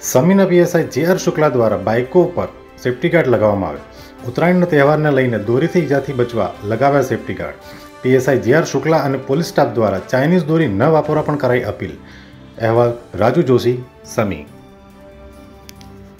સમીના PSI J R Shukla દ્વારા બાઇકો ઉપર સેફ્ટી ગાર્ડ લગાવવામાં આવે ઉત્તરાયણના તહેવારને લઈને દોરીથી ઈજાથી બચવા લગાવ્યા safety guard. PSI J R Shukla અને પોલીસ સ્ટાફ દ્વારા ચાઇનીઝ દોરી ન વાપરવા પણ કરાઈ અપીલ. અહેવાલ રાજુ જોશી, સમી.